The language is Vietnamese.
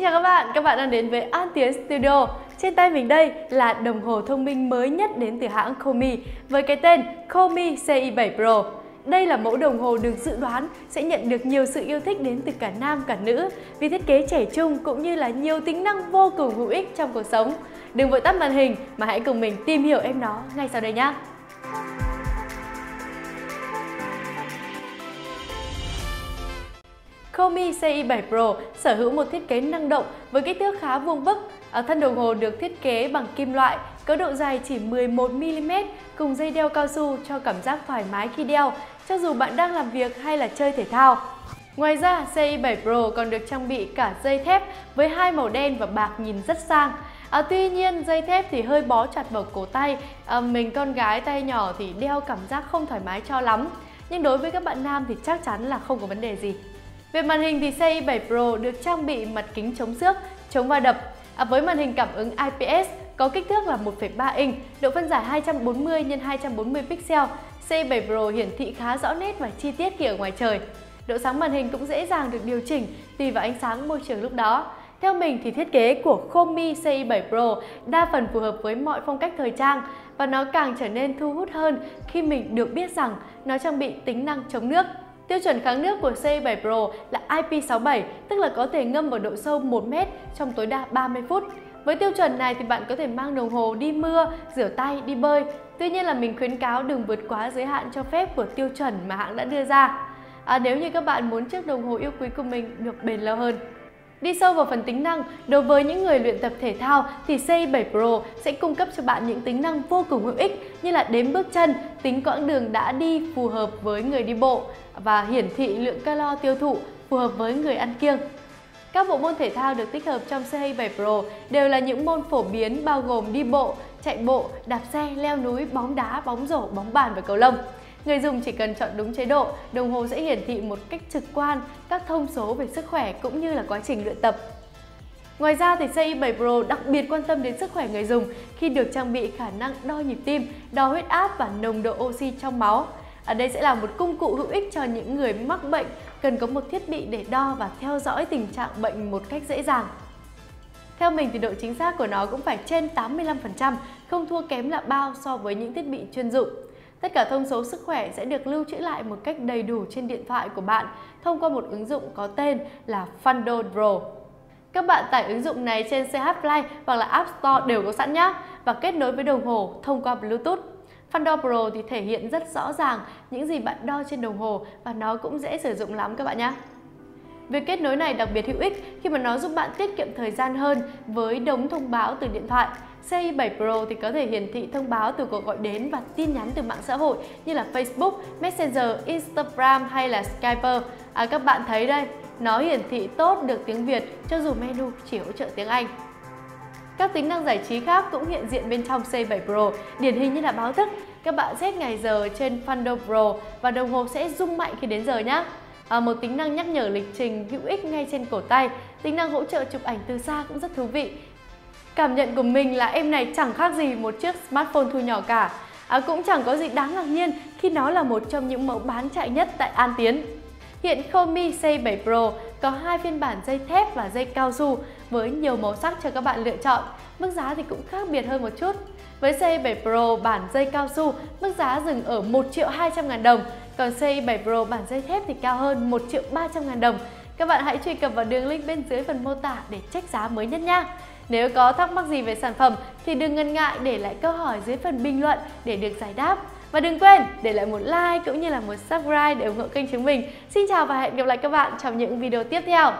Xin chào các bạn, các bạn đang đến với An Tiến Studio. Trên tay mình đây là đồng hồ thông minh mới nhất đến từ hãng Komi với cái tên Komi CI7 Pro. Đây là mẫu đồng hồ được dự đoán sẽ nhận được nhiều sự yêu thích đến từ cả nam cả nữ vì thiết kế trẻ trung cũng như là nhiều tính năng vô cùng hữu ích trong cuộc sống. Đừng vội tắt màn hình mà hãy cùng mình tìm hiểu em nó ngay sau đây nhé. Komi CI7 Pro sở hữu một thiết kế năng động với kích thước khá vuông vức. Ở thân đồng hồ được thiết kế bằng kim loại, có độ dài chỉ 11mm cùng dây đeo cao su cho cảm giác thoải mái khi đeo, cho dù bạn đang làm việc hay là chơi thể thao. Ngoài ra, CI7 Pro còn được trang bị cả dây thép với hai màu đen và bạc nhìn rất sang. À, tuy nhiên dây thép thì hơi bó chặt vào cổ tay, à, mình con gái tay nhỏ thì đeo cảm giác không thoải mái cho lắm. Nhưng đối với các bạn nam thì chắc chắn là không có vấn đề gì. Về màn hình thì CI7 Pro được trang bị mặt kính chống xước, chống va đập. À, với màn hình cảm ứng IPS có kích thước là 1,3 inch, độ phân giải 240 x 240 pixel. CI7 Pro hiển thị khá rõ nét và chi tiết khi ở ngoài trời. Độ sáng màn hình cũng dễ dàng được điều chỉnh tùy vào ánh sáng môi trường lúc đó. Theo mình thì thiết kế của Xiaomi CI7 Pro đa phần phù hợp với mọi phong cách thời trang và nó càng trở nên thu hút hơn khi mình được biết rằng nó trang bị tính năng chống nước. Tiêu chuẩn kháng nước của C7 Pro là IP67, tức là có thể ngâm ở độ sâu 1m trong tối đa 30 phút. Với tiêu chuẩn này thì bạn có thể mang đồng hồ đi mưa, rửa tay, đi bơi. Tuy nhiên là mình khuyến cáo đừng vượt quá giới hạn cho phép của tiêu chuẩn mà hãng đã đưa ra. À, nếu như các bạn muốn chiếc đồng hồ yêu quý của mình được bền lâu hơn. Đi sâu vào phần tính năng, đối với những người luyện tập thể thao thì C7 Pro sẽ cung cấp cho bạn những tính năng vô cùng hữu ích như là đếm bước chân, tính quãng đường đã đi phù hợp với người đi bộ và hiển thị lượng calo tiêu thụ phù hợp với người ăn kiêng. Các bộ môn thể thao được tích hợp trong CI7 Pro đều là những môn phổ biến bao gồm đi bộ, chạy bộ, đạp xe, leo núi, bóng đá, bóng rổ, bóng bàn và cầu lông. Người dùng chỉ cần chọn đúng chế độ, đồng hồ sẽ hiển thị một cách trực quan các thông số về sức khỏe cũng như là quá trình luyện tập. Ngoài ra thì CI7 Pro đặc biệt quan tâm đến sức khỏe người dùng khi được trang bị khả năng đo nhịp tim, đo huyết áp và nồng độ oxy trong máu. Ở đây sẽ là một công cụ hữu ích cho những người mắc bệnh cần có một thiết bị để đo và theo dõi tình trạng bệnh một cách dễ dàng. Theo mình thì độ chính xác của nó cũng phải trên 85%, không thua kém là bao so với những thiết bị chuyên dụng. Tất cả thông số sức khỏe sẽ được lưu trữ lại một cách đầy đủ trên điện thoại của bạn thông qua một ứng dụng có tên là Fundo Pro. Các bạn tải ứng dụng này trên CH Play hoặc là App Store đều có sẵn nhé và kết nối với đồng hồ thông qua Bluetooth. Fundo Pro thì thể hiện rất rõ ràng những gì bạn đo trên đồng hồ và nó cũng dễ sử dụng lắm các bạn nhé. Việc kết nối này đặc biệt hữu ích khi mà nó giúp bạn tiết kiệm thời gian hơn với đống thông báo từ điện thoại. CI7 Pro thì có thể hiển thị thông báo từ cuộc gọi đến và tin nhắn từ mạng xã hội như là Facebook, Messenger, Instagram hay là Skype. À, các bạn thấy đây, nó hiển thị tốt được tiếng Việt cho dù menu chỉ hỗ trợ tiếng Anh. Các tính năng giải trí khác cũng hiện diện bên trong C7 Pro, điển hình như là báo thức. Các bạn set ngày giờ trên Fundo Pro và đồng hồ sẽ rung mạnh khi đến giờ nhé à, một tính năng nhắc nhở lịch trình hữu ích ngay trên cổ tay tính năng hỗ trợ chụp ảnh từ xa cũng rất thú vị cảm nhận của mình là em này chẳng khác gì một chiếc smartphone thu nhỏ cả à, cũng chẳng có gì đáng ngạc nhiên khi nó là một trong những mẫu bán chạy nhất tại An Tiến Hiện Xiaomi C7 Pro có hai phiên bản dây thép và dây cao su với nhiều màu sắc cho các bạn lựa chọn. Mức giá thì cũng khác biệt hơn một chút. Với C7 Pro bản dây cao su, mức giá dừng ở 1 triệu 200 ngàn đồng còn C7 Pro bản dây thép thì cao hơn 1 triệu 300 ngàn đồng. Các bạn hãy truy cập vào đường link bên dưới phần mô tả để check giá mới nhất nha. Nếu có thắc mắc gì về sản phẩm thì đừng ngần ngại để lại câu hỏi dưới phần bình luận để được giải đáp. Và đừng quên để lại một like cũng như là một subscribe để ủng hộ kênh chúng mình. Xin chào và hẹn gặp lại các bạn trong những video tiếp theo.